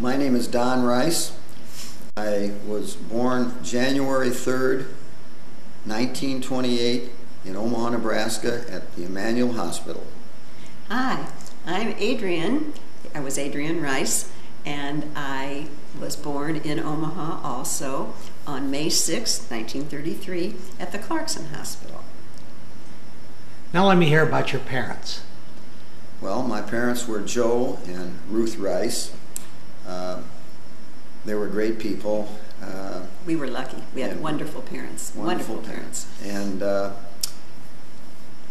my name is Don Rice. I was born January 3rd, 1928 in Omaha, Nebraska at the Immanuel Hospital. Hi, I'm Adrienne. I was Adrienne Rice, and I was born in Omaha also on May 6, 1933, at the Clarkson Hospital. Now let me hear about your parents. Well, my parents were Joe and Ruth Rice. Uh, they were great people. Uh, we were lucky. We had wonderful parents. Wonderful, wonderful parents. And uh,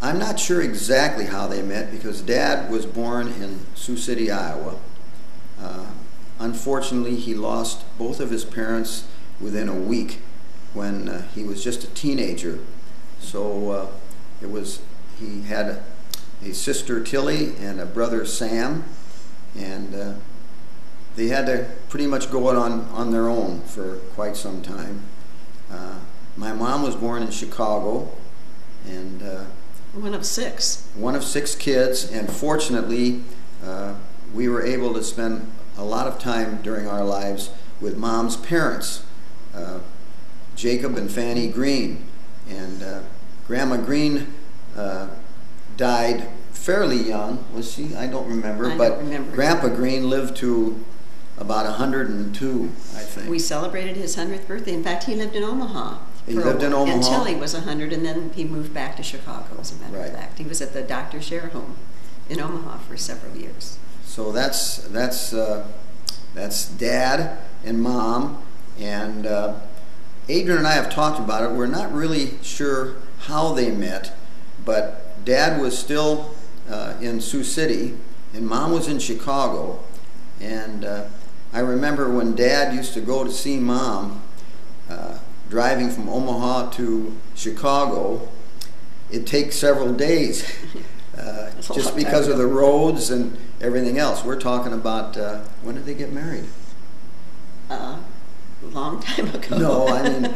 I'm not sure exactly how they met because Dad was born in Sioux City, Iowa. Uh, unfortunately, he lost both of his parents within a week when uh, he was just a teenager. So uh, it was he had a, a, sister Tilly and a brother Sam, and uh, they had to pretty much go it on on their own for quite some time. Uh, my mom was born in Chicago, and uh, one of six. One of six kids, and fortunately, uh, we were able to spend a lot of time during our lives with mom's parents, uh, Jacob and Fanny Green. And uh, Grandma Green uh, died fairly young, was she? I don't remember. I but don't remember. Grandpa Green lived to about 102, I think. We celebrated his 100th birthday. In fact, he lived in Omaha. He lived in Omaha. Until he was 100, and then he moved back to Chicago, as a matter right. of fact. He was at the Dr. Sher home in Omaha for several years. So that's, that's, uh, that's dad and mom. And uh, Adrienne and I have talked about it. We're not really sure how they met, but dad was still uh, in Sioux City, and mom was in Chicago. And uh, I remember when dad used to go to see mom, uh, driving from Omaha to Chicago, it takes several days uh, just because of the roads and everything else. We're talking about uh, when did they get married? Uh, a long time ago. No, I mean,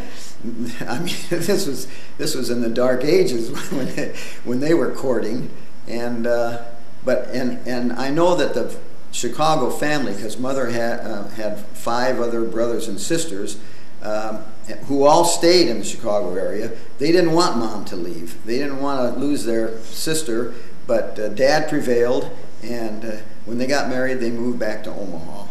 I mean this was this was in the dark ages when they, when they were courting, and uh, but and and I know that the Chicago family, because mother had uh, had five other brothers and sisters um, who all stayed in the Chicago area. They didn't want mom to leave. They didn't want to lose their sister, but uh, dad prevailed, and uh, when they got married, they moved back to Omaha.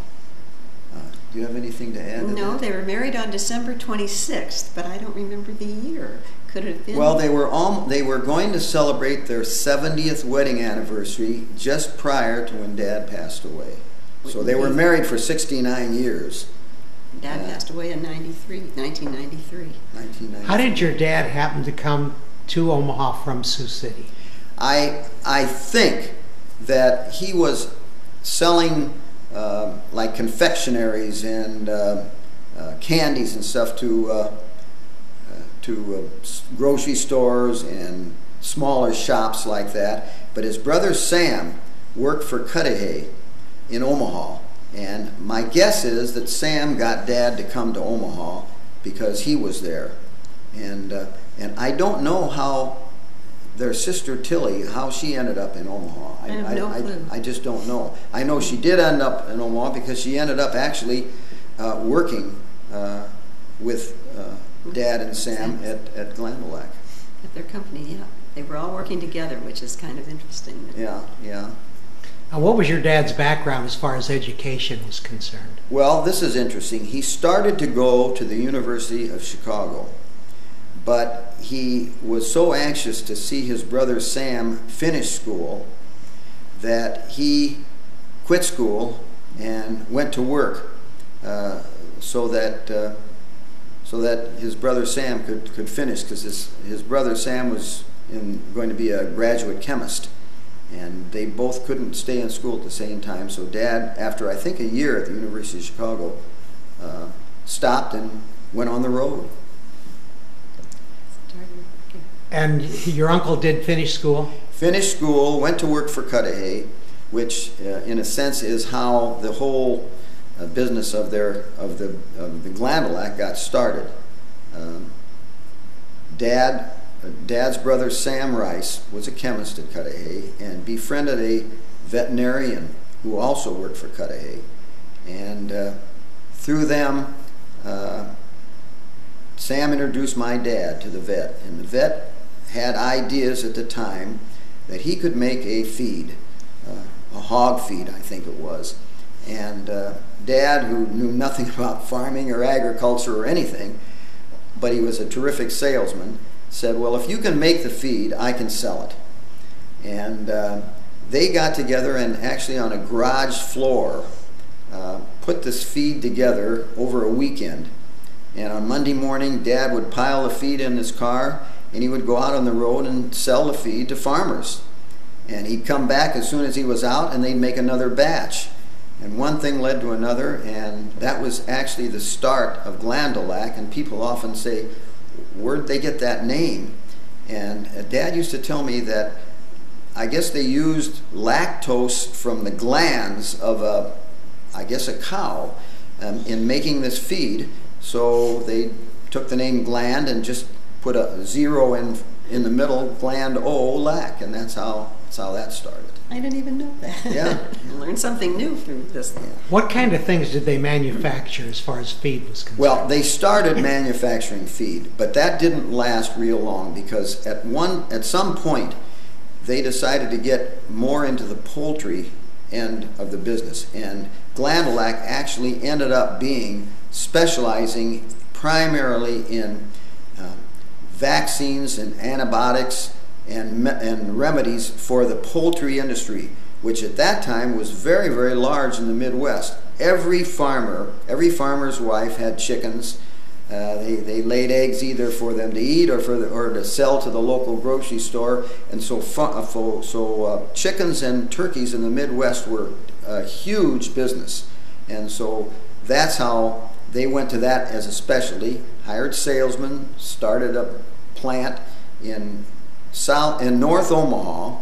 Uh, do you have anything to add? To no, that? they were married on December 26th, but I don't remember the year. Could have been? Well, they were all, they were going to celebrate their 70th wedding anniversary just prior to when Dad passed away. So they were married for 69 years. Dad yeah. passed away in 93, 1993. 1993. How did your dad happen to come to Omaha from Sioux City? I, I think that he was selling uh, like confectionaries and uh, uh, candies and stuff to, uh, uh, to uh, grocery stores and smaller shops like that. But his brother Sam worked for Cudahy in Omaha and my guess is that Sam got Dad to come to Omaha because he was there. And, uh, and I don't know how their sister Tilly, how she ended up in Omaha. I, I have no I, clue. I, I, just don't know. I know she did end up in Omaha because she ended up actually uh, working uh, with uh, Dad and Sam at, at Gland-O-Lac. At their company, yeah. They were all working together, which is kind of interesting. Yeah, yeah. Now, what was your dad's background as far as education was concerned? Well, this is interesting. He started to go to the University of Chicago, but he was so anxious to see his brother Sam finish school that he quit school and went to work uh, so that uh, so that his brother Sam could, could finish because his, his brother Sam was in, going to be a graduate chemist and they both couldn't stay in school at the same time. So Dad, after I think a year at the University of Chicago, uh, stopped and went on the road. And your uncle did finish school? Finished school, went to work for Cudahy, which, uh, in a sense, is how the whole uh, business of their of the of the Gland-O-Lac got started. Um, Dad Dad's brother Sam Rice was a chemist at Cudahy and befriended a veterinarian who also worked for Cudahy. And uh, through them, uh, Sam introduced my dad to the vet. And the vet had ideas at the time that he could make a feed, uh, a hog feed, I think it was. And uh, dad, who knew nothing about farming or agriculture or anything, but he was a terrific salesman, said, Well, if you can make the feed, I can sell it. And uh, they got together and actually on a garage floor uh, put this feed together over a weekend. And on Monday morning, Dad would pile the feed in his car and he would go out on the road and sell the feed to farmers. And he'd come back as soon as he was out and they'd make another batch. And one thing led to another, and that was actually the start of Gland-O-Lac. And people often say, Where'd they get that name? And uh, Dad used to tell me that I guess they used lactose from the glands of a, I guess, a cow um, in making this feed. So they took the name gland and just put a zero in in the middle, gland O, lac, and that's how that's how that started. I didn't even know that. Yeah. Learned something new through this. What kind of things did they manufacture as far as feed was concerned? Well, they started manufacturing feed, but that didn't last real long because at one at some point they decided to get more into the poultry end of the business, and Gland actually ended up being specializing primarily in uh, vaccines and antibiotics and, and remedies for the poultry industry, which at that time was very, very large in the Midwest. Every farmer, every farmer's wife had chickens. Uh, they, they laid eggs either for them to eat or for the, or to sell to the local grocery store. And so, uh, so uh, chickens and turkeys in the Midwest were a huge business. And so that's how they went to that as a specialty. Hired salesmen, started a plant in south in North Omaha,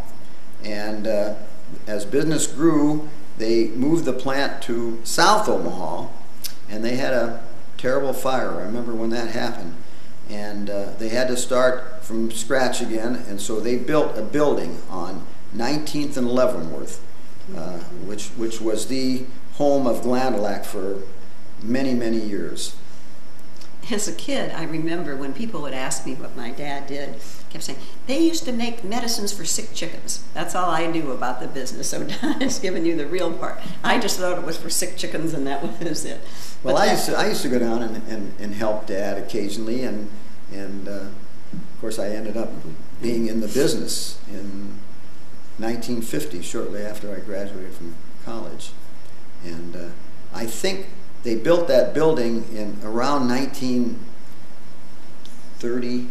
and uh, as business grew, they moved the plant to South Omaha, and they had a terrible fire. I remember when that happened, and uh, they had to start from scratch again, and so they built a building on 19th and Leavenworth, uh, which which was the home of Gland for many many years as a kid, I remember when people would ask me what my dad did, I kept saying, they used to make medicines for sick chickens. That's all I knew about the business. So Don has given you the real part. I just thought it was for sick chickens and that was it. Well, I used, to, I used to go down and, and, and help Dad occasionally, and, and uh, of course, I ended up being in the business in 1950, shortly after I graduated from college. And uh, I think they built that building in around 1930,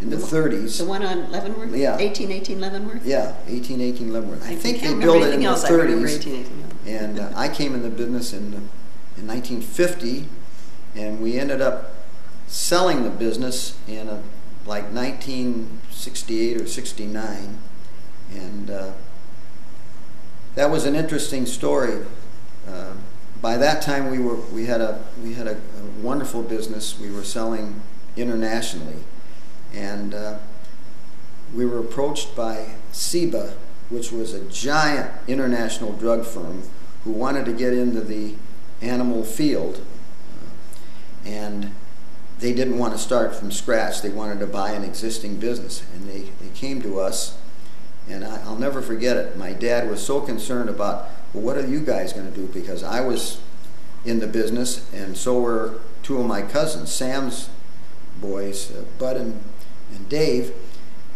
in the, the 30s. The one on Leavenworth? Yeah. 1818 Leavenworth? Yeah, 1818 Leavenworth. I, I think they built it in the else 30s. And uh, I came in the business in, in 1950, and we ended up selling the business in a, like 1968 or 69. And uh, that was an interesting story. Uh, by that time we were we had a we had a, a wonderful business. We were selling internationally, and uh, we were approached by CIBA, which was a giant international drug firm who wanted to get into the animal field, and they didn't want to start from scratch. They wanted to buy an existing business, and they, they came to us, and I, I'll never forget it. My dad was so concerned about well, what are you guys going to do? Because I was in the business, and so were two of my cousins, Sam's boys, uh, Bud and, and Dave.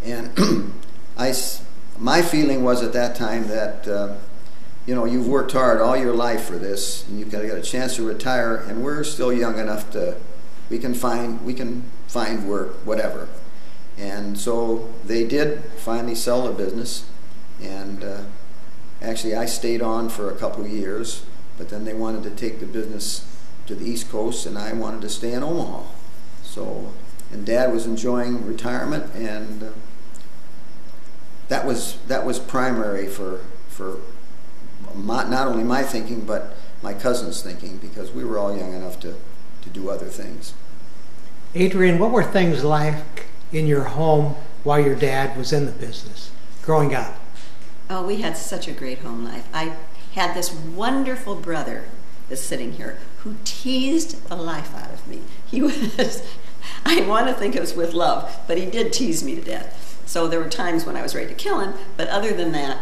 And I, my feeling was at that time that, uh, you know, you've worked hard all your life for this, and you've got, a chance to retire, and we're still young enough to, we can find, we can find work, whatever. And so they did finally sell the business, and uh, Actually, I stayed on for a couple years, but then they wanted to take the business to the East Coast, and I wanted to stay in Omaha. So, and Dad was enjoying retirement, and uh, that was that was primary for for my, not only my thinking, but my cousin's thinking, because we were all young enough to to do other things. Adrienne, what were things like in your home while your dad was in the business growing up? Oh, we had such a great home life. I had this wonderful brother that's sitting here, who teased the life out of me. He was, I want to think it was with love, but he did tease me to death. So there were times when I was ready to kill him, but other than that,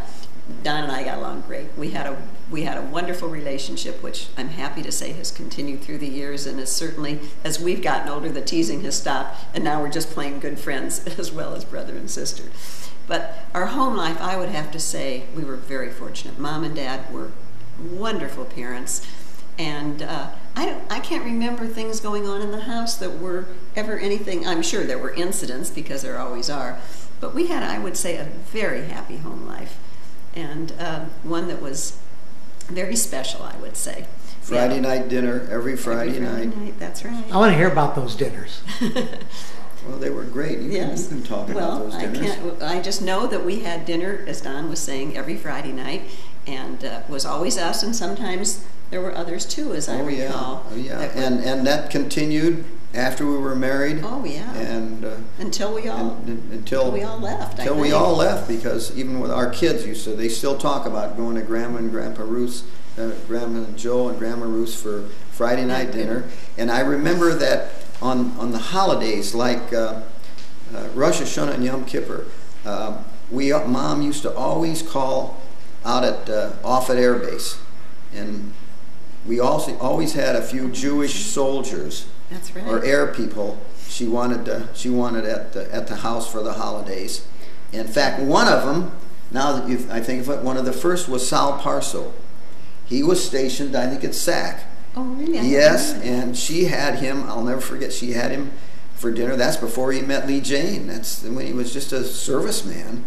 Don and I got along great. We had a we had a wonderful relationship, which I'm happy to say has continued through the years, and is certainly as we've gotten older, the teasing has stopped, and now we're just plain good friends as well as brother and sister. But our home life, I would have to say, we were very fortunate. Mom and Dad were wonderful parents, and uh, I don't, I can't remember things going on in the house that were ever anything. I'm sure there were incidents because there always are, but we had, I would say, a very happy home life and uh, one that was very special, I would say. Friday yeah. night dinner every Friday, every Friday night. night. That's right. I want to hear about those dinners. well, they were great. You, yes. can, you can talk well, about those dinners. I, can't, I just know that we had dinner, as Don was saying, every Friday night, and uh, was always us, and sometimes there were others too, as I oh, recall. Yeah. Oh yeah, and and that continued after we were married. Oh yeah. And uh, until we all and, and, until, until we all left. Until we all left, because even with our kids, you said they still talk about going to Grandma and Grandpa Ruth's, uh, Grandma Joe and Grandma Ruth's for Friday night dinner. And I remember that on on the holidays like uh, uh, Rosh Hashanah and Yom Kippur, uh, we Mom used to always call out at uh, Offutt Air Base, and we also always had a few Jewish soldiers that's right. or air people she wanted to, she wanted at the, at the house for the holidays. In fact, one of them, now that you, I think of it, one of the first was Sal Parsow. He was stationed, I think, at SAC. Oh, really? Yes, and she had him. I'll never forget. She had him for dinner. That's before he met Lee Jane. That's when he was just a serviceman.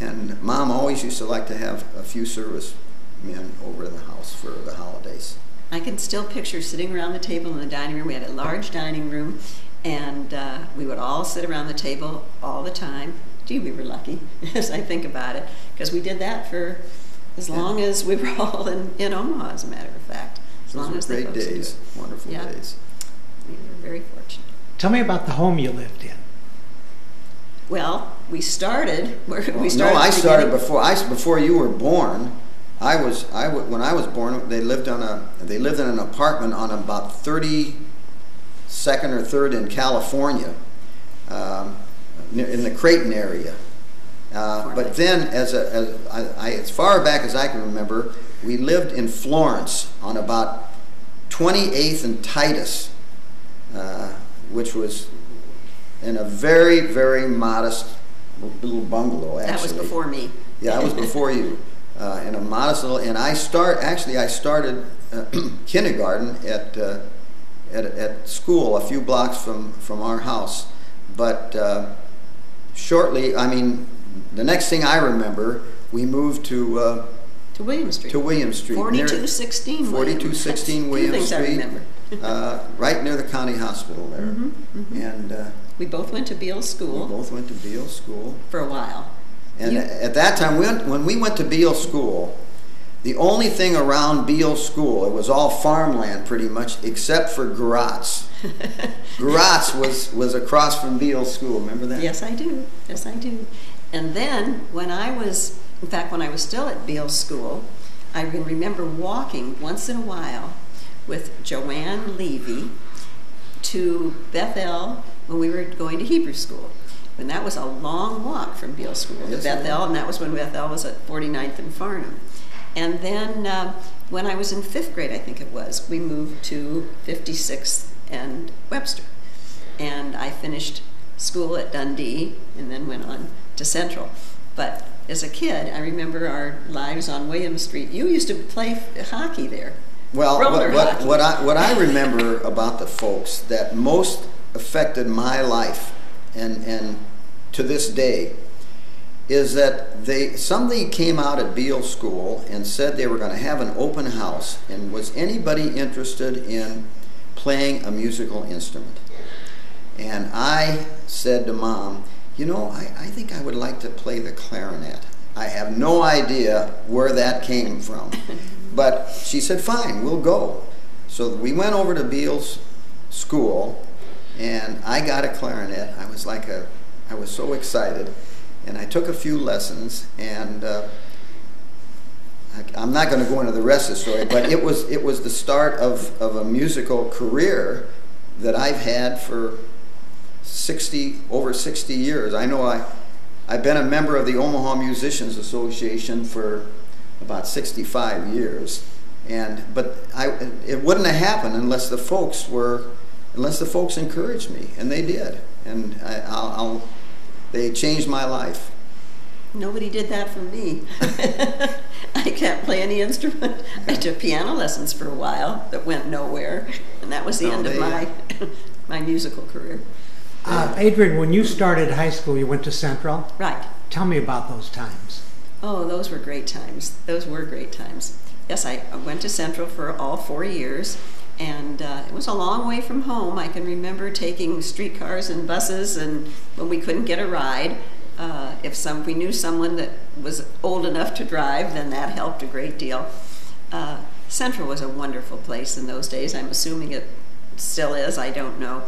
And Mom always used to like to have a few servicemen over in the house for the holidays. I can still picture sitting around the table in the dining room. We had a large dining room, and uh, we would all sit around the table all the time. Gee, we were lucky, as I think about it, because we did that for as long as we were all in, in Omaha, as a matter of fact. As Those long were as great days, wonderful yeah. days. We were very fortunate. Tell me about the home you lived in. Well, we started. Where well, we started. No, I started before I before you were born. I was I when I was born. They lived on a they lived in an apartment on about thirty second or third in California, um, in the Creighton area. Uh, but then, as, a, as, I, I, as far back as I can remember, we lived in Florence on about 28th and Titus, uh, which was in a very, very modest little bungalow. Actually, that was before me. Yeah, that was before you uh, in a modest little, and I start, actually I started uh, kindergarten at, uh, at, at school a few blocks from, from our house. But uh, shortly, I mean, the next thing I remember, we moved to uh, to William Street. To William Street. 4216 4216 William Street. uh, right near the county hospital there. Mm -hmm, mm -hmm. And uh, we both went to Beale School. We both went to Beale School. For a while. And you, at that time, when we went to Beale School, the only thing around Beale School, it was all farmland pretty much, except for Gratz. Gratz was, was across from Beale School. Remember that? Yes, I do. Yes, I do. And then when I was, in fact, when I was still at Beale School, I can remember walking once in a while with Joanne Levy to Bethel when we were going to Hebrew school. And that was a long walk from Beale School to Bethel, and that was when Bethel was at 49th and Farnam. And then uh, when I was in fifth grade, I think it was, we moved to 56th and Webster. And I finished school at Dundee and then went on to Central. But as a kid, I remember our lives on William Street. You used to play hockey there. Well, what, what, what, I, what I remember about the folks that most affected my life and, and to this day is that they somebody came out at Beale School and said they were going to have an open house and was anybody interested in playing a musical instrument and I said to mom you know I, I think I would like to play the clarinet. I have no idea where that came from. But she said fine we'll go. So we went over to Beale's school and I got a clarinet. I was like a, I was so excited, and I took a few lessons, and uh, I'm not going to go into the rest of the story, but it was it was the start of, of a musical career that I've had for 60 over 60 years. I know I I've been a member of the Omaha Musicians Association for about 65 years, and but I it wouldn't have happened unless the folks were unless the folks encouraged me, and they did, and I, I'll, I'll they changed my life. Nobody did that for me. I can't play any instrument. I took piano lessons for a while that went nowhere, and that was the No, end of uh, my my musical career. Uh, Adrienne, when you started high school, you went to Central. Right. Tell me about those times. Oh, those were great times. Those were great times. Yes, I I went to Central for all four years, and uh, it was a long way from home. I can remember taking streetcars and buses, and when we couldn't get a ride, uh, if some we knew someone that was old enough to drive, then that helped a great deal. Uh, Central was a wonderful place in those days. I'm assuming it still is. I don't know,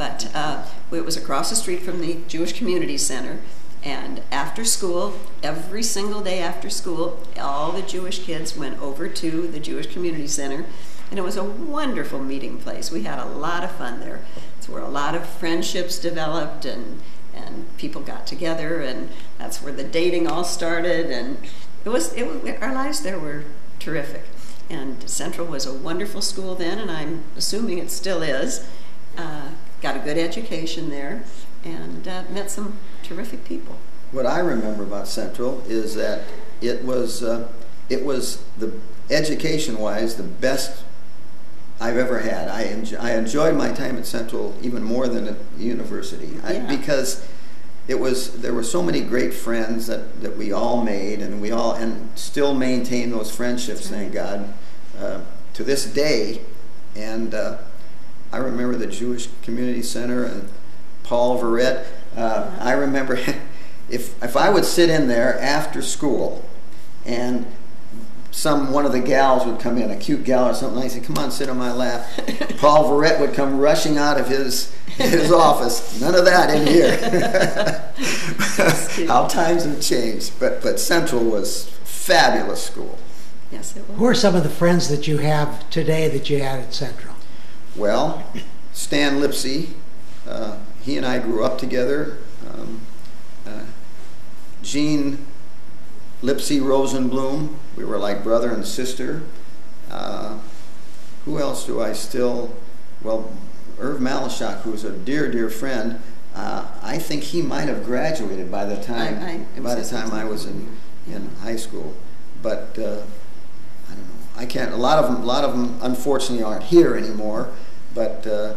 but uh, it was across the street from the Jewish Community Center. And after school, every single day after school, all the Jewish kids went over to the Jewish Community Center. And it was a wonderful meeting place. We had a lot of fun there. It's where a lot of friendships developed and, and people got together. And that's where the dating all started. And it was, it our lives there were terrific. And Central was a wonderful school then, and I'm assuming it still is. Uh, got a good education there and uh, met some terrific people. What I remember about Central is that it was uh, it was the education-wise the best I've ever had. I enjoy, I enjoyed my time at Central even more than at university I, Yeah. because it was there were so many great friends that, that we all made and we all and still maintain those friendships. Thank God uh, to this day. And uh, I remember the Jewish Community Center and Paul Verrett. Uh, I remember if if I would sit in there after school, and some one of the gals would come in, a cute gal or something. I said, "Come on, sit on my lap." Paul Verrett would come rushing out of his his office. None of that in here. How times have changed, but but Central was fabulous school. Yes, it was. Who are some of the friends that you have today that you had at Central? Well, Stan Lipsey, uh, he and I grew up together. Um, uh, Gene Lipsey Rosenblum, we were like brother and sister. Uh, who else do I still? Well, Irv Malashock, who's a dear, dear friend. Uh, I think he might have graduated by the time I- I- by the was- time I was in in high school. But uh, I don't know. I can't. A lot of them. A lot of them, unfortunately, aren't here anymore. But uh,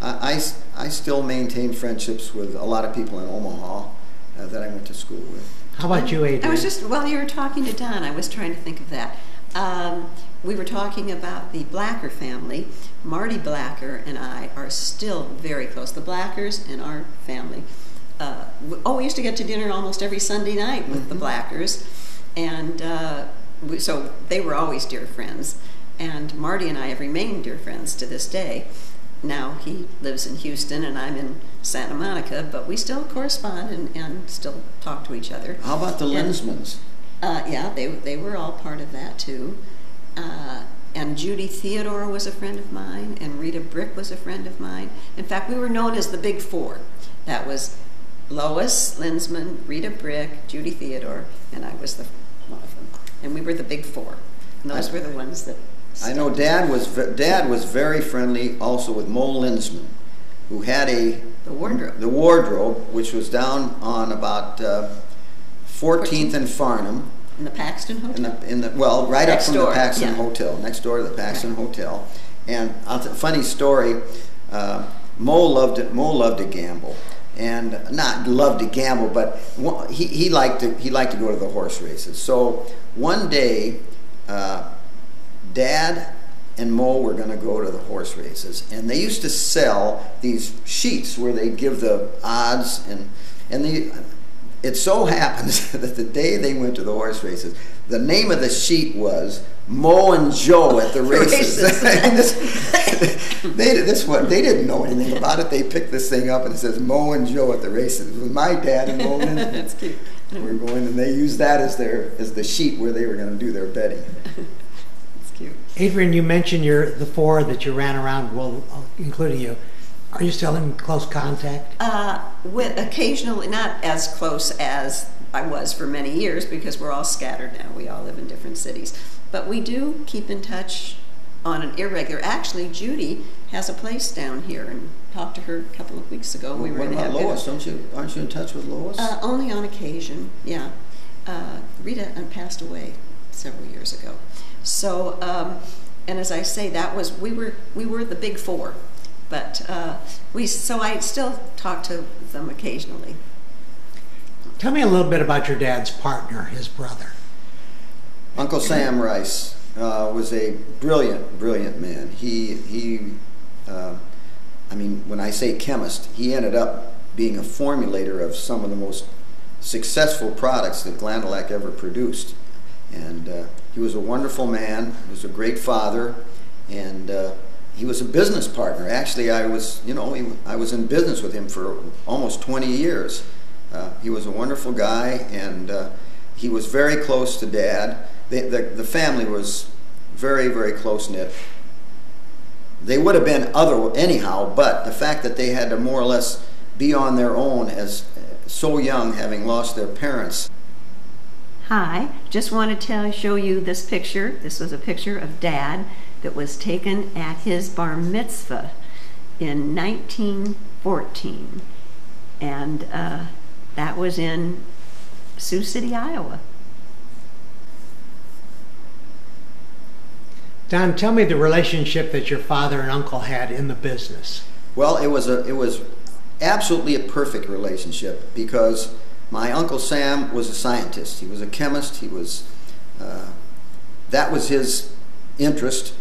I, I s- I still maintain friendships with a lot of people in Omaha uh, that I went to school with. How about you, Adrienne? I was just, while you were talking to Don, I was trying to think of that. Um, we were talking about the Blacker family. Marty Blacker and I are still very close. The Blackers and our family. Uh, we- oh, we used to get to dinner almost every Sunday night with the Blackers. And uh, we, so they were always dear friends. And Marty and I have remained dear friends to this day. Now he lives in Houston and I'm in Santa Monica, but we still correspond and, and still talk to each other. How about the And- Linsmans? Uh, yeah, they, they were all part of that too. Uh, and Judy Theodore was a friend of mine, and Rita Brick was a friend of mine. In fact, we were known as the Big Four. That was Lois Linsman, Rita Brick, Judy Theodore, and I was the one of them. And we were the Big Four. And those I- were the ones that. I know Dad was Dad was very friendly also with Mo Linsman, who had a The wardrobe. the wardrobe, which was down on about uh, 14th and Farnam. In the Paxton Hotel. In the, in the well, right Next up from door, the Paxton yeah. Hotel, next door to the Paxton Hotel. And I'll t- funny story, uh, Mo loved it. Mo loved to gamble, and not loved to gamble, but he, he liked to he liked to go to the horse races. So one day, uh, Dad and Mo were going to go to the horse races, and they used to sell these sheets where they give the odds and and the. It so happens that the day they went to the horse races, the name of the sheet was Mo and Joe at the races. This, they this one they didn't know anything about it. They picked this thing up and it says Mo and Joe at the races. It was my dad and Mo. and- That's cute. Were going, and they used that as their as the sheet where they were going to do their betting. It's cute. Adrienne, you mentioned your the four that you ran around, well, including you. Are you still in close contact? Uh, with occasionally, not as close as I was for many years because we're all scattered now. We all live in different cities. But we do keep in touch on an irregular. Actually, Judy has a place down here and talked to her a couple of weeks ago. we were what about have dinner. Lois? Don't you aren't you in touch with Lois? Uh, only on occasion, yeah. Uh, Rita passed away several years ago. So, um, and as I say, that was we were we were the big four, but uh, we so I still talk to them occasionally. Tell me a little bit about your dad's partner, his brother. Uncle Sam Rice uh, was a brilliant, brilliant man. He, he, uh, I mean, when I say chemist, he ended up being a formulator of some of the most successful products that Gland-O-Lac ever produced. And uh, he was a wonderful man. He was a great father, and uh, he was a business partner. Actually, I was, you know, he, I was in business with him for almost 20 years. Uh, he was a wonderful guy, and uh, he was very close to Dad. The, the, the family was very, very close knit. They would have been other anyhow, but the fact that they had to more or less be on their own as so young, having lost their parents, Hi, just want to tell, show you this picture. This was a picture of Dad that was taken at his bar mitzvah in 1914, and uh, that was in Sioux City, Iowa. Don, tell me the relationship that your father and uncle had in the business. Well, it was a it was absolutely a perfect relationship because my uncle Sam was a scientist. He was a chemist. He was uh, that was his interest.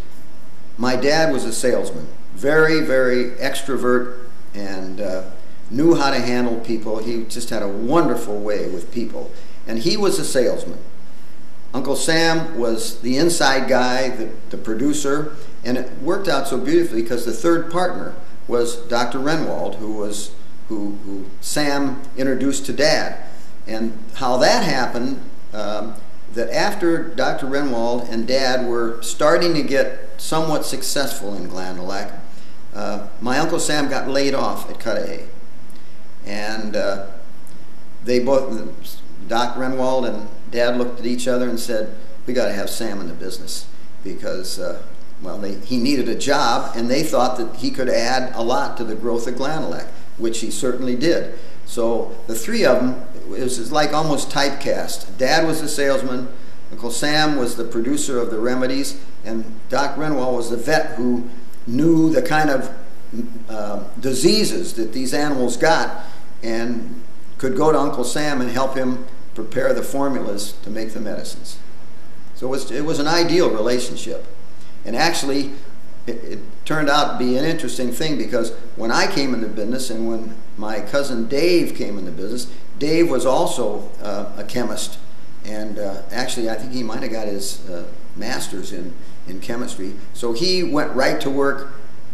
My dad was a salesman, very very extrovert and uh, knew how to handle people. He just had a wonderful way with people, and he was a salesman. Uncle Sam was the inside guy, the, the producer, and it worked out so beautifully because the third partner was Dr. Renwald, who was who, who Sam introduced to Dad, and how that happened. Um, that after Dr. Renwald and Dad were starting to get somewhat successful in Gland-O-Lac, uh, my Uncle Sam got laid off at Cudahy. And uh, they both, Doc Renwald and Dad looked at each other and said, we got to have Sam in the business because, uh, well, they, he needed a job and they thought that he could add a lot to the growth of Gland-O-Lac, which he certainly did. So the three of them, it was like almost typecast. Dad was the salesman, Uncle Sam was the producer of the remedies, and Doc Renwald was the vet who knew the kind of uh, diseases that these animals got and could go to Uncle Sam and help him prepare the formulas to make the medicines. So it was, it was an ideal relationship. And actually, it, it, turned out to be an interesting thing because when I came into business and when my cousin Dave came into business, Dave was also uh, a chemist. And uh, actually, I think he might have got his uh, master's in, in chemistry. So he went right to work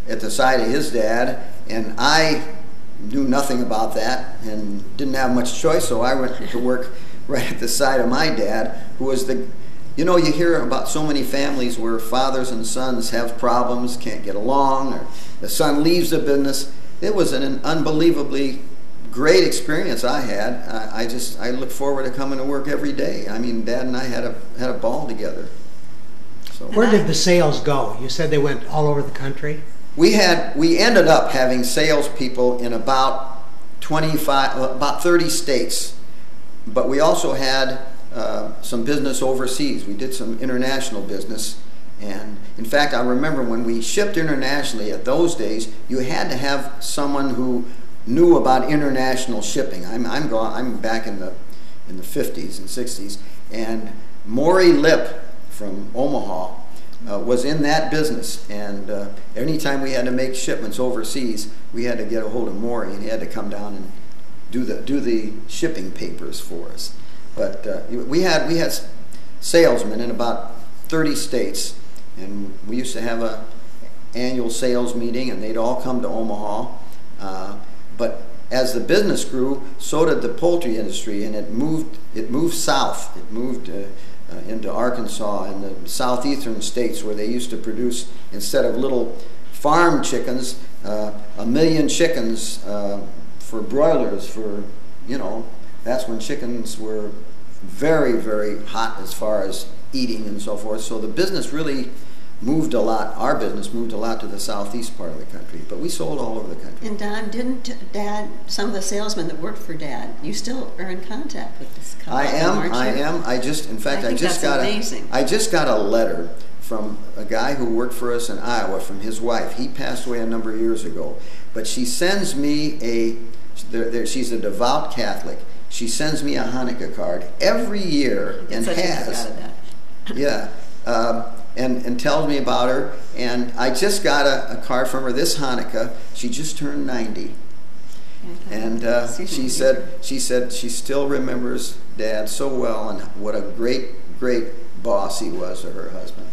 at the side of his dad, and I knew nothing about that and didn't have much choice, so I went to work right at the side of my dad, who was the you know, you hear about so many families where fathers and sons have problems, can't get along, or the son leaves the business. It was an unbelievably great experience I had. I, I just I look forward to coming to work every day. I mean, Dad and I had a had a ball together. So Where did the sales go? You said they went all over the country. we had we ended up having salespeople in about 25 about 30 states, but we also had uh, some business overseas. We did some international business. And in fact, I remember when we shipped internationally at those days, you had to have someone who knew about international shipping. I'm, I'm, go, I'm back in the, in the 50s and 60s. And Maury Lip from Omaha uh, was in that business. And uh, anytime we had to make shipments overseas, we had to get a hold of Maury and he had to come down and do the, do the shipping papers for us. But uh, we had we had salesmen in about 30 states, and we used to have a annual sales meeting, and they'd all come to Omaha. Uh, but as the business grew, so did the poultry industry, and it moved. It moved south. It moved. Uh, uh, into Arkansas and the southeastern states where they used to produce instead of little farm chickens, uh, a million chickens uh, for broilers for you know that's when chickens were very very hot as far as eating and so forth. So the business really moved a lot. Our business moved a lot to the southeast part of the country, but we sold all over the country. And Don, didn't Dad, some of the salesmen that worked for Dad, you still are in contact with this company, I am. I am. I just, in fact, I I, just got amazing. a. I just got a letter from a guy who worked for us in Iowa from his wife. He passed away a number of years ago, but she sends me a. There, there, she's a devout Catholic. She sends me a Hanukkah card every year and Such has. that. yeah. Um, and, and tells me about her. And I just got a, a card from her this Hanukkah. She just turned 90. And uh, she said she said she still remembers Dad so well and what a great great boss he was to her husband.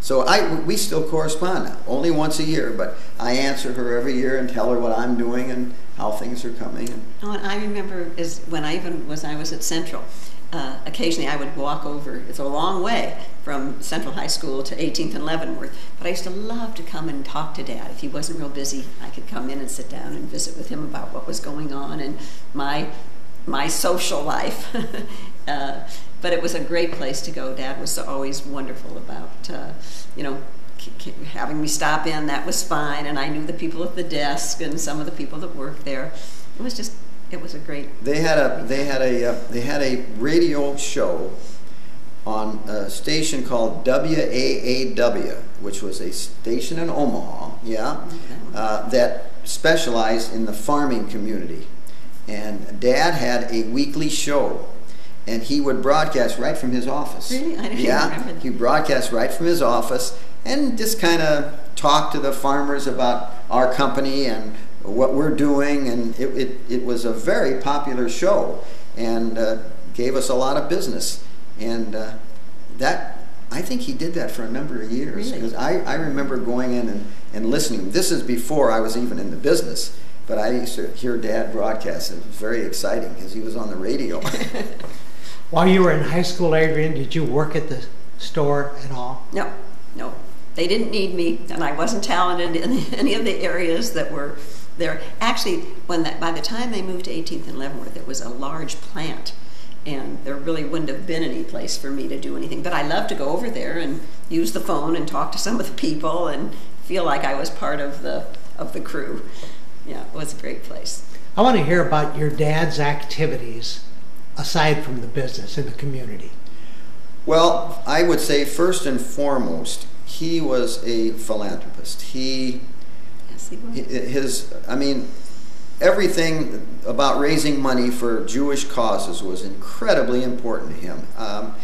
So I we still correspond now, only once a year, but I answer her every year and tell her what I'm doing and how things are coming. And Oh, and I remember is when I even was I was at Central. Uh, occasionally, I would walk over. It's a long way from Central High School to 18th and Leavenworth, but I used to love to come and talk to Dad. If he wasn't real busy, I could come in and sit down and visit with him about what was going on and my my social life. uh, but it was a great place to go. Dad was always wonderful about uh, you know having me stop in. That was fine, and I knew the people at the desk and some of the people that worked there. It was just it was a great they had a they had a uh, they had a radio show on a station called WAAW, which was a station in Omaha, yeah, uh, that specialized in the farming community. And Dad had a weekly show, and he would broadcast right from his office. Really? I didn't yeah, remember that. he broadcast right from his office and just kind of talk to the farmers about our company and what we're doing. And it, it, it was a very popular show and uh, gave us a lot of business. And uh, that, I think he did that for a number of years. Really? Because I, I remember going in and, and listening. This is before I was even in the business. But I used to hear Dad broadcast. It was very exciting because he was on the radio. While you were in high school, Adrienne, did you work at the store at all? No, no. They didn't need me, and I wasn't talented in any of the areas that were there. Actually, when that, by the time they moved to 18th and Leavenworth, it was a large plant, and there really wouldn't have been any place for me to do anything. But I loved to go over there and use the phone and talk to some of the people and feel like I was part of the of the crew. Yeah, it was a great place. I want to hear about your dad's activities aside from the business in the community. Well, I would say first and foremost, he was a philanthropist. He, Yes, he was. his, I mean, everything about raising money for Jewish causes was incredibly important to him. Um,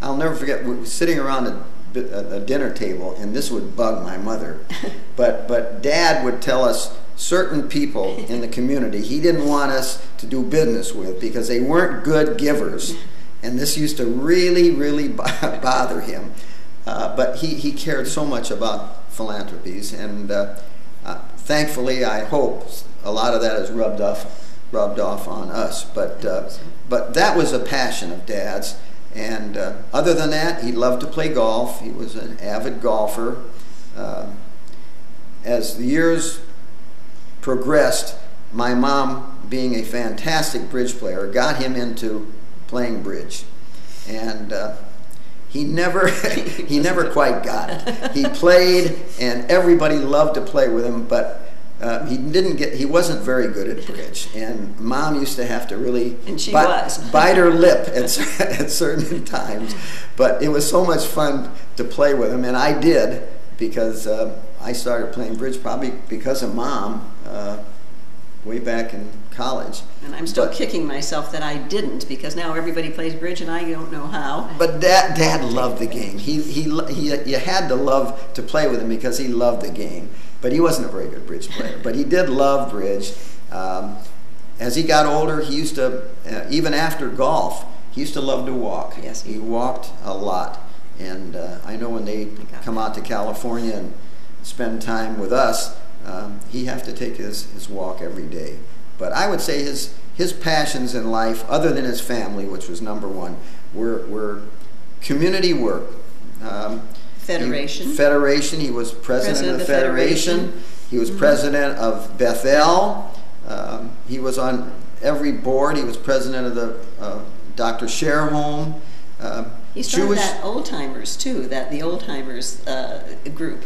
I'll never forget we were sitting around a, a, a dinner table, and this would bug my mother. but but Dad would tell us certain people in the community he didn't want us to do business with because they weren't good givers, and this used to really really bother him. Uh, but he, he cared so much about philanthropies, and uh, uh, thankfully, I hope a lot of that is rubbed off rubbed off on us. But uh, but that was a passion of Dad's, and uh, other than that, he loved to play golf. He was an avid golfer. As the years progressed, my mom, being a fantastic bridge player, got him into playing bridge, and he never he never quite got it. He played, and everybody loved to play with him, but. Uh, he didn't get. He wasn't very good at bridge, and Mom used to have to really And she bite, bite her lip at, at certain times. But it was so much fun to play with him, and I did because uh, I started playing bridge probably because of Mom uh, way back in college. And I'm still But- kicking myself that I didn't because now everybody plays bridge and I don't know how. But Dad, Dad loved the game. He, he, he, you had to love to play with him because he loved the game. But he wasn't a very good bridge player. But he did love bridge. Um, as he got older, he used to, uh, even after golf, he used to love to walk. Yes. He walked a lot. And uh, I know when they come out to California and spend time with us, um, he have to take his, his walk every day. But I would say his his passions in life, other than his family, which was number one, were were community work. Um, Federation. He, federation. He was president, President of the Federation. Federation. He was president of Bethel. Um, he was on every board. He was president of the uh, Dr. Sher Home. Uh, He started Jewish. that old timers too, that the old timers uh, group.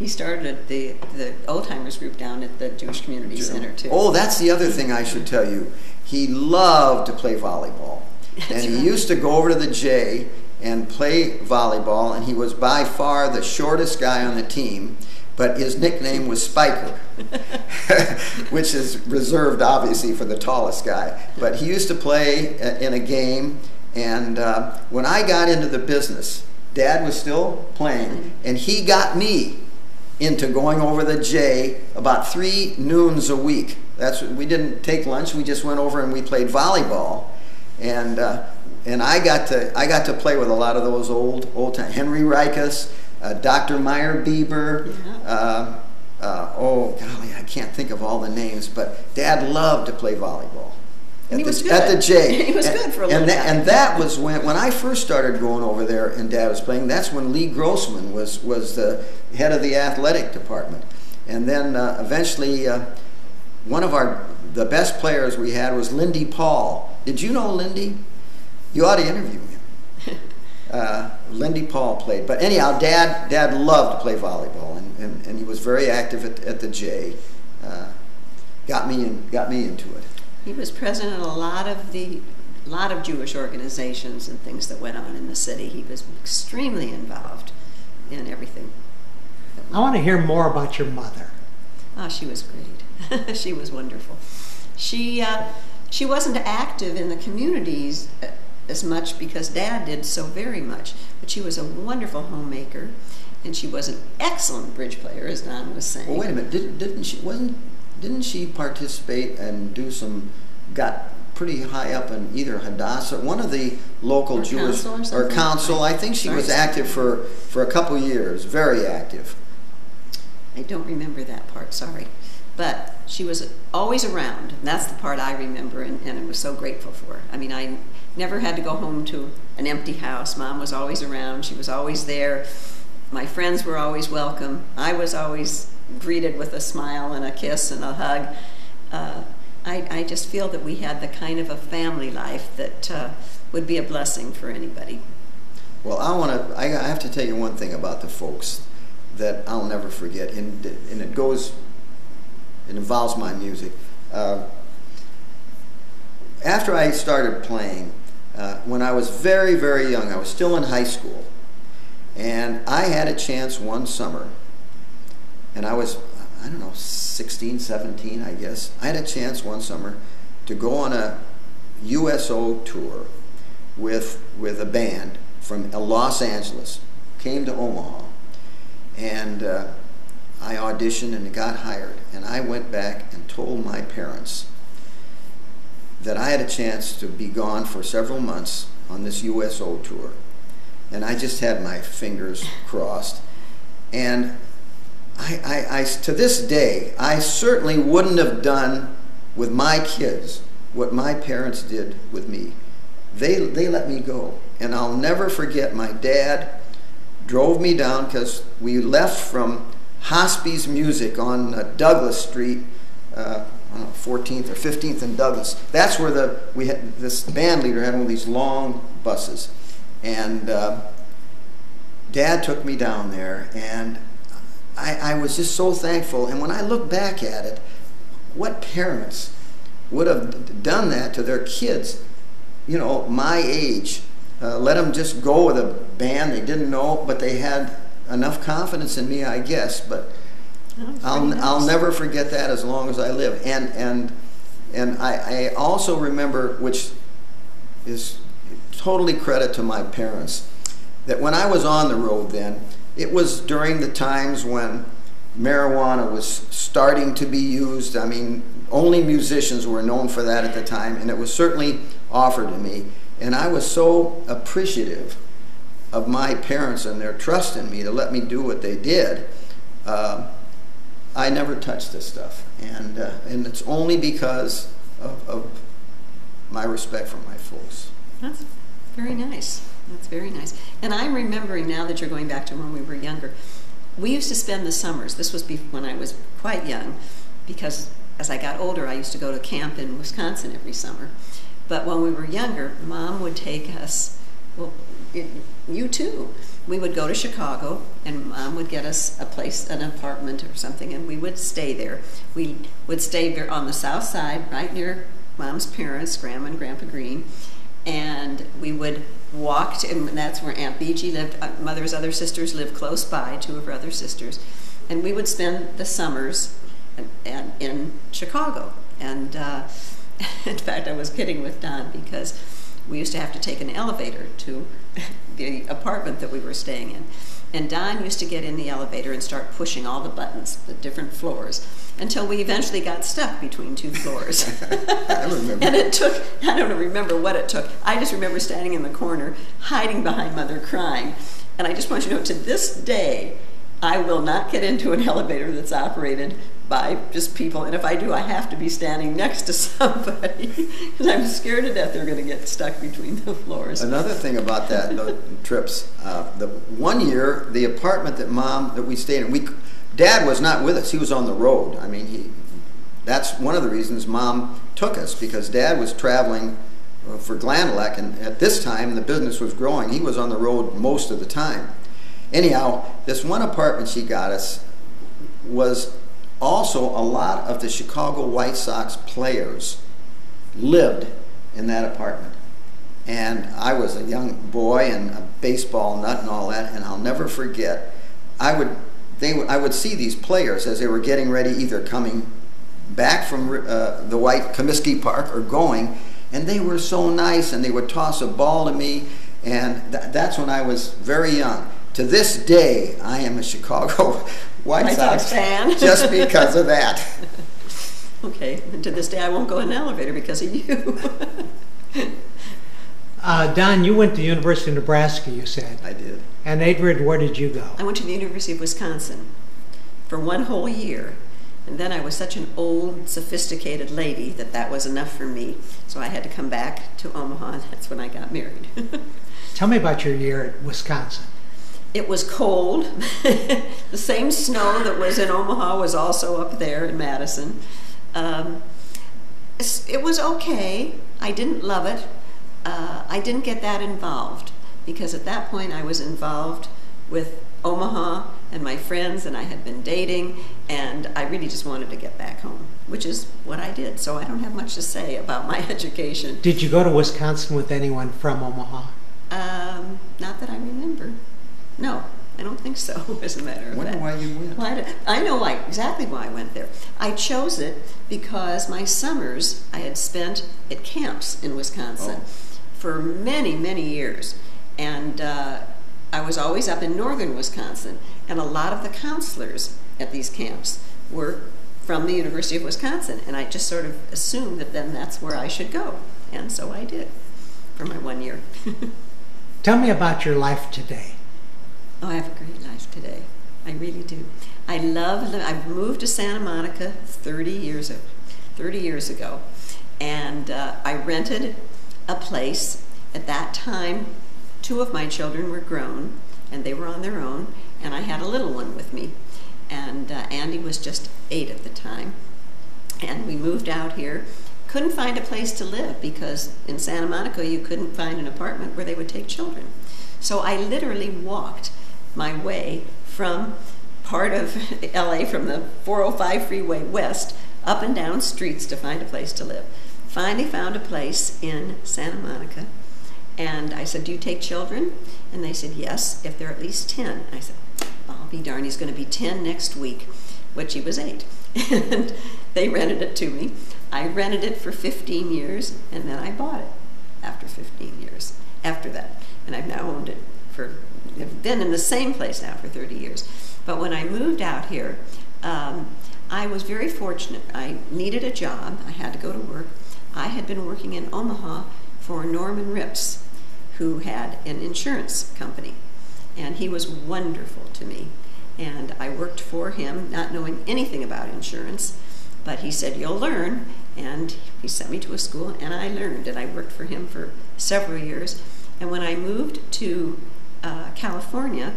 He started the the old timers group down at the Jewish Community Center too. Oh, that's the other thing I should tell you. He loved to play volleyball. and he right. used to go over to the J and play volleyball, and he was by far the shortest guy on the team, but his nickname was Spiker, which is reserved obviously for the tallest guy. But he used to play uh, in a game, and uh, when I got into the business, Dad was still playing, and he got me into going over the J about three noons a week. That's we didn't take lunch. We just went over and we played volleyball, and uh, and I got to I got to play with a lot of those old old time Henry Rikus, uh, Dr. Meyer Bieber. Yeah. Uh, uh, oh golly, I can't think of all the names, but Dad loved to play volleyball. And At he the, was At the. J. He was And- good for a and that. And that was when when I first started going over there and Dad was playing. That's when Lee Grossman was was the head of the athletic department, and then uh, eventually uh, one of our the best players we had was Lindy Paul. Did you know Lindy? You ought to interview him. Uh, Lindy Paul played, but anyhow, Dad Dad loved to play volleyball, and, and, and he was very active at, at the J. Uh, got me in, got me into it. He was president of a lot of the lot of Jewish organizations and things that went on in the city. He was extremely involved in everything. I want to hear more about your mother. Oh, she was great. she was wonderful. She uh, she wasn't active in the communities uh, as much because Dad did so very much, but she was a wonderful homemaker, and she was an excellent bridge player, as Don was saying. Well, wait a minute. Didn't, didn't she wasn't didn't she participate and do some got pretty high up in either Hadassah, one of the local Or Jewish council or something? council. I think she Sorry. was active for for a couple years, very active. I don't remember that part, sorry. But she was always around. And that's the part I remember and, and I was so grateful for. I mean, I never had to go home to an empty house. Mom was always around. She was always there. My friends were always welcome. I was always greeted with a smile and a kiss and a hug. Uh, I, I just feel that we had the kind of a family life that uh, would be a blessing for anybody. Well, I want to. I I have to tell you one thing about the folks that I'll never forget, and and it goes. It involves my music. Uh, after I started playing, uh, when I was very very young, I was still in high school, and I had a chance one summer, and I was I don't know 16, 17, I guess. I had a chance one summer to go on a USO tour with with a band from Los Angeles. Came to Omaha, and uh, I auditioned and got hired. And I went back and told my parents that I had a chance to be gone for several months on this USO tour, and I just had my fingers crossed. And I, I, I to this day, I certainly wouldn't have done with my kids what my parents did with me. They they let me go and i'll never forget my dad drove me down because we left from Hospe's music on uh, douglas street uh, know, 14th or 15th and douglas. That's where the we had this band leader had one of these long buses. And uh, dad took me down there and I, I was just so thankful and when i look back at it what parents would have done that to their kids you know, my age, uh, let them just go with a band they didn't know, but they had enough confidence in me, I guess. But I'll, pretty I'll never forget that as long as I live. And and and I, I also remember, which is totally credit to my parents, that when I was on the road then, it was during the times when marijuana was starting to be used. I mean, only musicians were known for that at the time, and it was certainly offered to me. And I was so appreciative of my parents and their trust in me to let me do what they did. Uh, I never touched this stuff, and uh, and it's only because of, of my respect for my folks. That's very nice. That's very nice. And I'm remembering now that you're going back to when we were younger. We used to spend the summers. This was when I was quite young, because as I got older, I used to go to camp in Wisconsin every summer. But when we were younger, Mom would take us. Well, it, you too. We would go to Chicago, and Mom would get us a place, an apartment or something, and we would stay there. We would stay there on the south side, right near Mom's parents, Grandma and Grandpa Green, and we would walk to, and that's where Aunt Beegie lived. Uh, Mother's other sisters lived close by, two of her other sisters, and we would spend the summers in, in Chicago. And uh, in fact, I was kidding with Don because we used to have to take an elevator to the apartment that we were staying in. And Don used to get in the elevator and start pushing all the buttons, the different floors, until we eventually got stuck between two floors. I remember. and it took, I don't remember what it took. I just remember standing in the corner, hiding behind Mother, crying. And I just want you to know, to this day, I will not get into an elevator that's operated by just people, and if I do, I have to be standing next to somebody because I'm scared to death they're going to get stuck between the floors. Another thing about that the trips, uh, the one year the apartment that mom that we stayed in, we dad was not with us; he was on the road. I mean, he that's one of the reasons mom took us because dad was traveling uh, for Gland-O-Lac, and at this time the business was growing. He was on the road most of the time. Anyhow, this one apartment she got us was also a lot of the Chicago White Sox players lived in that apartment. And I was a young boy and a baseball nut and all that, and I'll never forget. I would, they, I would see these players as they were getting ready, either coming back from uh, the White Comiskey Park or going, and they were so nice, and they would toss a ball to me, and th that's when I was very young. To this day, I am a Chicago White, White Sox, Sox fan. just because of that. Okay, and to this day I won't go in an elevator because of you. Uh, Don, you went to the University of Nebraska, you said. I did. And Adrienne, where did you go? I went to the University of Wisconsin for one whole year. And then I was such an old, sophisticated lady that that was enough for me. So I had to come back to Omaha, and that's when I got married. Tell me about your year at Wisconsin. It was cold. the same snow that was in Omaha was also up there in Madison. Um, it was okay. I didn't love it. Uh, I didn't get that involved because at that point I was involved with Omaha and my friends, and I had been dating, and I really just wanted to get back home, which is what I did. So I don't have much to say about my education. Did you go to Wisconsin with anyone from Omaha? Um, not that I remember. No, I don't think so, as a matter of Wonder fact. why you went. Why did, I know why, exactly why I went there. I chose it because my summers I had spent at camps in Wisconsin Oh. for many, many years. And uh, I was always up in northern Wisconsin. And a lot of the counselors at these camps were from the University of Wisconsin. And I just sort of assumed that then that's where I should go. And so I did for my one year. Tell me about your life today. Oh, I have a great life today. I really do. I love. I moved to Santa Monica 30 years ago. 30 years ago, and uh, I rented a place. At that time, two of my children were grown, and they were on their own, and I had a little one with me, and uh, Andy was just eight at the time, and we moved out here. Couldn't find a place to live because in Santa Monica you couldn't find an apartment where they would take children. So I literally walked my way from part of LA from the 405 freeway west up and down streets to find a place to live. Finally found a place in Santa Monica and I said, Do you take children? And they said, Yes, if they're at least 10. I said, I'll be he's going to be 10 next week, which he was 8. and they rented it to me. I rented it for 15 years and then I bought it after 15 years after that. And I've now owned it for, I've been in the same place now for 30 years. But when I moved out here, um, I was very fortunate. I needed a job, I had to go to work. I had been working in Omaha for Norman Rips, who had an insurance company. And he was wonderful to me. and I worked for him, not knowing anything about insurance. But he said, You'll learn. And he sent me to a school, and I learned. And I worked for him for several years. And when I moved to California,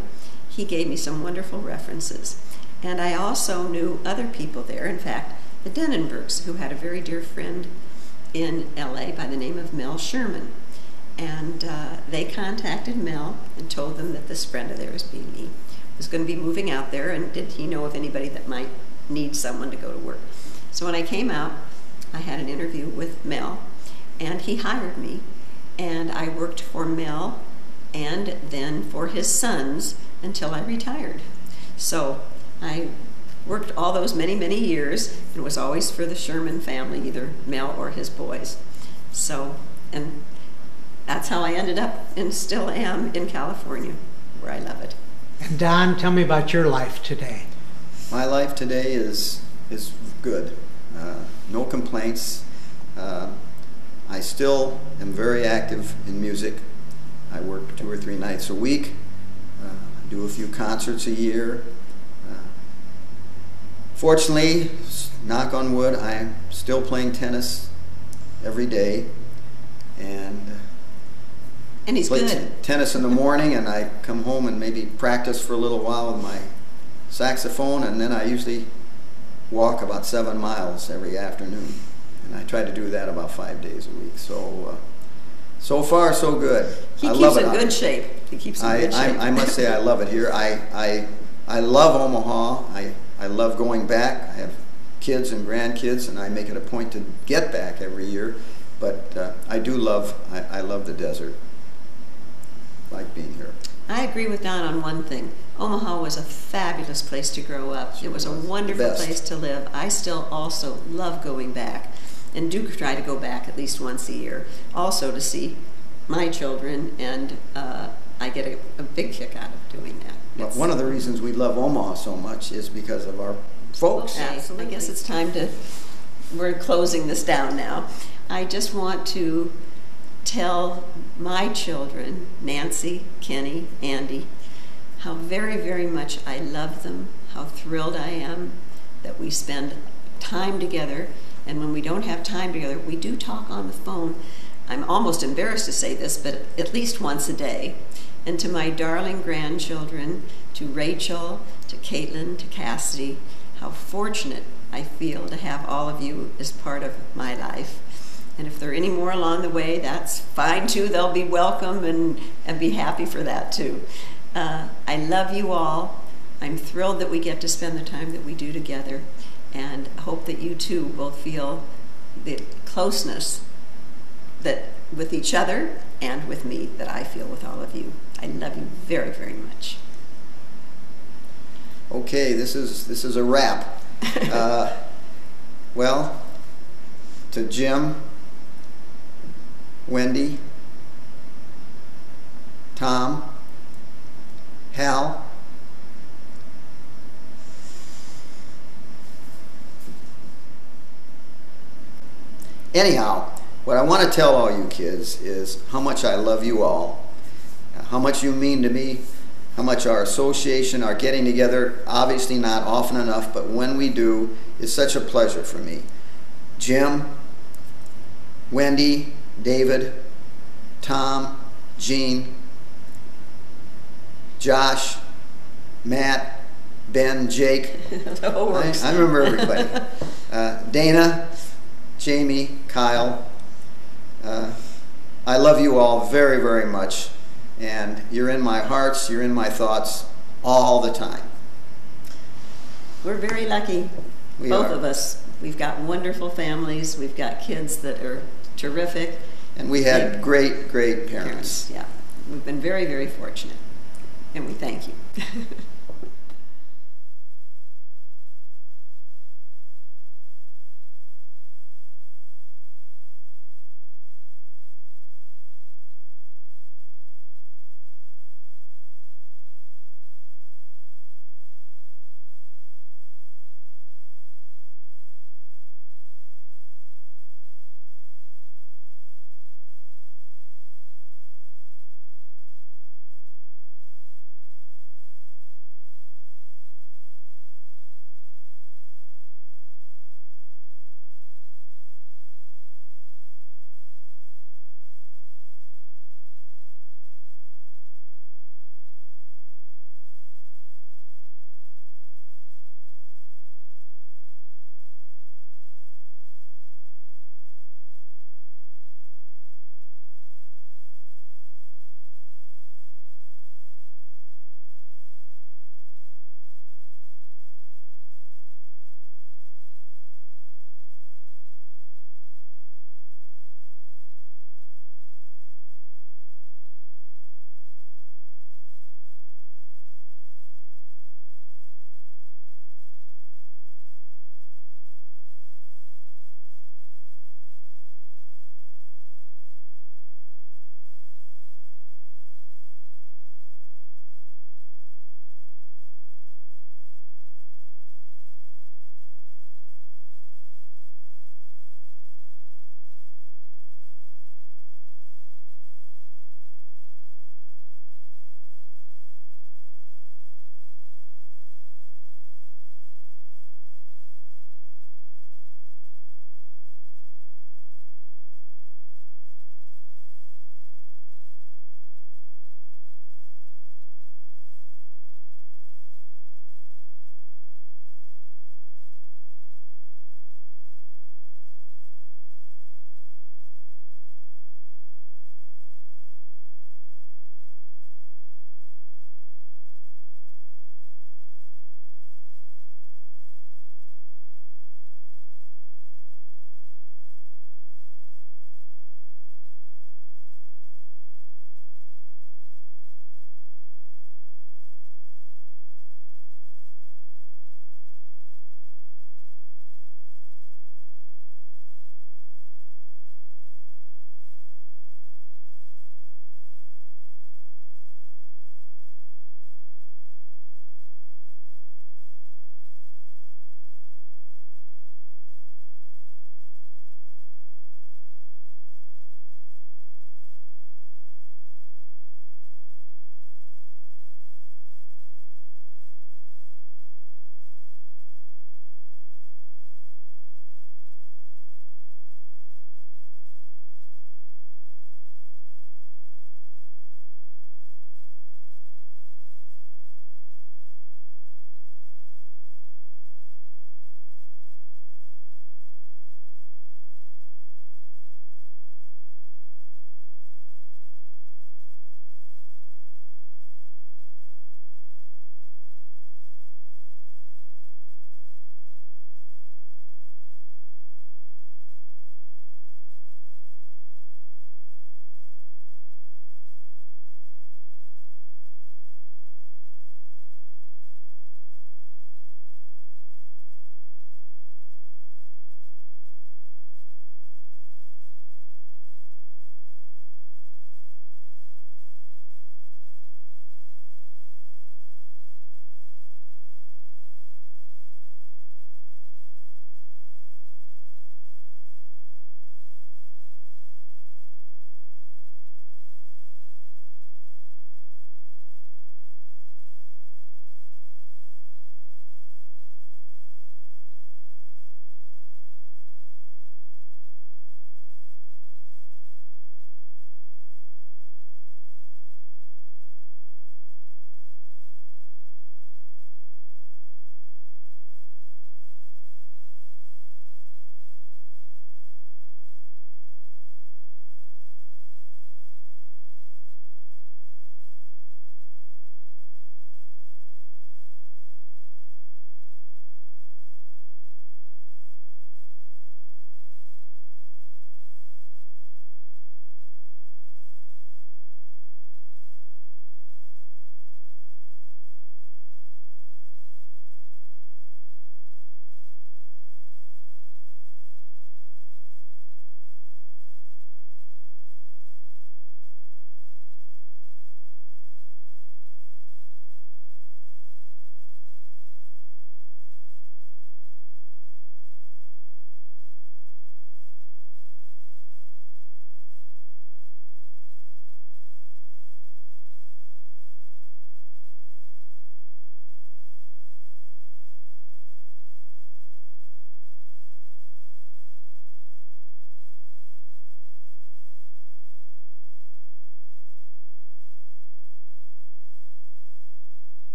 he gave me some wonderful references. And I also knew other people there. In fact, the Denenbergs, who had a very dear friend in LA by the name of Mel Sherman. And uh, they contacted Mel and told them that this friend of theirs, me, was going to be moving out there and did he know of anybody that might need someone to go to work. So when I came out, I had an interview with Mel and he hired me and I worked for Mel and then for his sons until I retired. So I worked all those many, many years and was always for the Sherman family, either Mel or his boys. So, and that's how I ended up and still am in California, where I love it. And Don, tell me about your life today. My life today is is good. Uh, no complaints. Uh, I still am very active in music. I work two or three nights a week. Uh, do a few concerts a year. Uh, fortunately, knock on wood, I'm still playing tennis every day, and And he's play good. tennis in the morning, and I come home and maybe practice for a little while with my saxophone, and then I usually walk about seven miles every afternoon, and I try to do that about five days a week. So, uh, so far so good. He I keeps in good shape. He keeps in I, good shape. I, I must say I love it here. I, I, I love Omaha. I, I love going back. I have kids and grandkids, and I make it a point to get back every year. But uh, I do love I, I love the desert. Like being here. I agree with Don on one thing. Omaha was a fabulous place to grow up. Sure it was a wonderful place to live. I still also love going back and do try to go back at least once a year, also to see my children, and uh, I get a, a big kick out of doing that. But It's- one of the reasons we love Omaha so much is because of our folks. Okay, I guess it's time to, we're closing this down now. I just want to tell my children, Nancy, Kenny, Andy, how very, very much I love them, how thrilled I am that we spend time together. And when we don't have time together, we do talk on the phone. I'm almost embarrassed to say this, but at least once a day. And to my darling grandchildren, to Rachel, to Caitlin, to Cassidy, how fortunate I feel to have all of you as part of my life. And if there are any more along the way, that's fine too. They'll be welcome and, and be happy for that too. Uh, I love you all. I'm thrilled that we get to spend the time that we do together and hope that you too will feel the closeness that with each other and with me that I feel with all of you. I love you very, very much. Okay, this is this is a wrap. Uh, well, to Jim, Wendy, Tom, Hal, anyhow, what I want to tell all you kids is how much I love you all, how much you mean to me, how much our association, our getting together, obviously not often enough, but when we do, is such a pleasure for me. Jim, Wendy, David, Tom, Jean, Josh, Matt, Ben, Jake, I. I remember everybody. Uh, Dana, Jamie, Kyle. Uh, I love you all very, very much. And you're in my hearts, you're in my thoughts all the time. We're very lucky, We both are. of us. We've got wonderful families. We've got kids that are terrific. And we had great, great parents. Yeah, we've been very, very fortunate, and we thank you.